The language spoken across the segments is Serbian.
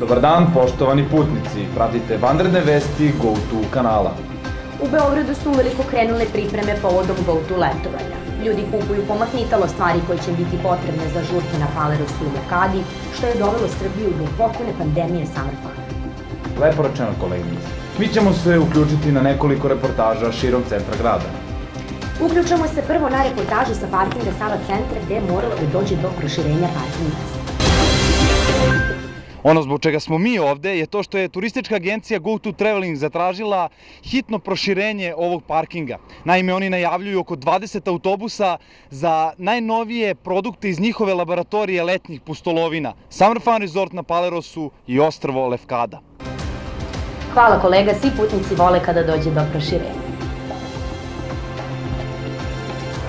Dobar dan, poštovani putnici. Pratite vanredne vesti GoTo kanala. U Beogradu su uveliko krenule pripreme povodom GoTo letovanja. Ljudi kupuju pomahnitalo stvari koje će biti potrebne za žurke na Palerosu i Lokadi, što je dovelo Srbiju do potpune pandemije Fun. Lepo rečeno, koleginice. Mi ćemo se uključiti na nekoliko reportaža širom centra grada. Uključamo se prvo na reportažu sa parkinga Sava centra gde je moralo da dođe do proširenja parking mesta. Ono zbog čega smo mi ovde je to što je turistička agencija Go to Traveling zatražila hitno proširenje ovog parkinga. Naime, oni najavljuju oko 20 autobusa za najnovije produkte iz njihove laboratorije letnjih pustolovina, Summer Fun Resort na Palerosu i ostrvo Lefkada. Hvala kolega, svi putnici vole kada dođe do proširenja.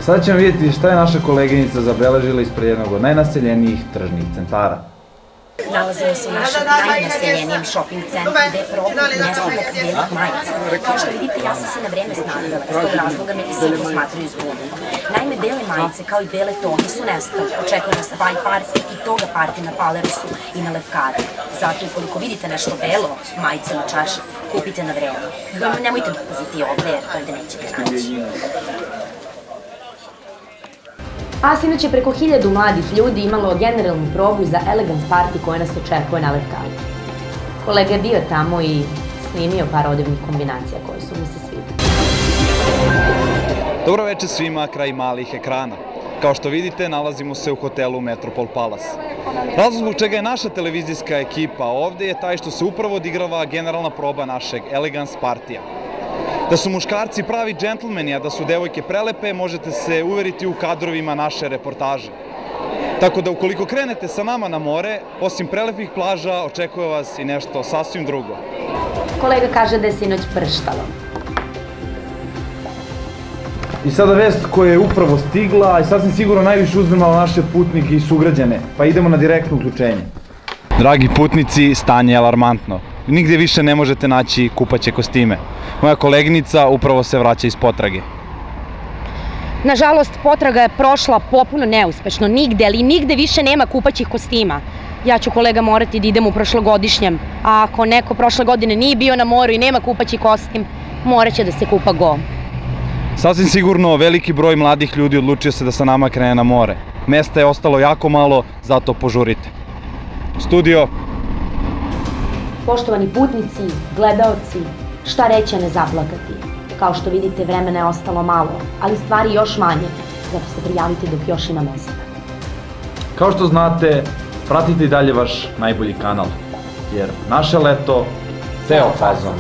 Sada ćemo vidjeti šta je naša koleginica zabeležila ispred jednog od najnaseljenijih tržnih centara. Nalazimo se u našem najnaseljenijem shopping centru gde je problem nestanak belih majica. Kao što vidite, ja sam se na vreme snadila, iz tog razloga me i svi posmatraju zbunjeno. Naime, bele majice, kao i bele toge, su nestale. Očekuje nas taj party i toga party na Palerosu i na Lefkari. Zato, ukoliko vidite nešto belo, majice na čaši, kupite na vreme. Nemojte dolaziti ovde, jer ovde nećete naći. A sinoć je preko hiljadu mladih ljudi imalo generalnu probu za Elegance Party koja nas očekuje na Lefkali. Kolega je bio tamo i snimio par odevnih kombinacija koje su mi se svidile. Dobro večer svima kraj malih ekrana. Kao što vidite, nalazimo se u hotelu Metropol Palace. Razlog zbog čega je naša televizijska ekipa ovde je taj što se upravo odigrava generalna proba našeg Elegance Partija. Da su muškarci pravi džentlmeni, a da su devojke prelepe, možete se uveriti u kadrovima naše reportaže. Tako da ukoliko krenete sa nama na more, osim prelepih plaža, očekuje vas i nešto sasvim drugo. Kolega kaže da je sinoć prštalo. I sada vest koja je upravo stigla i sasvim sigurno najviše uznemala naše putnike i sugrađane. Pa idemo na direktno uključenje. Dragi putnici, stanje je alarmantno. Nigde više ne možete naći kupaće kostime. Moja koleginica upravo se vraća iz potrage. Nažalost, potraga je prošla popuno neuspešno, nigde, ali nigde više nema kupaćih kostima. Ja ću kolega morati da idem u prošlogodišnjem, a ako neko prošle godine nije bio na moru i nema kupaći kostim, morat će da se kupa go. Sasvim sigurno veliki broj mladih ljudi odlučio se da sa nama krene na more. Mesta je ostalo jako malo, zato požurite. Studio. Poštovani putnici, gledaoci, šta reći, a ne zaplakati. Kao što vidite, vremena je ostalo malo, ali stvari još manje, zato se prijavite dok još ima mesta. Kao što znate, pratite i dalje vaš najbolji kanal, jer naše leto, ceo fazon.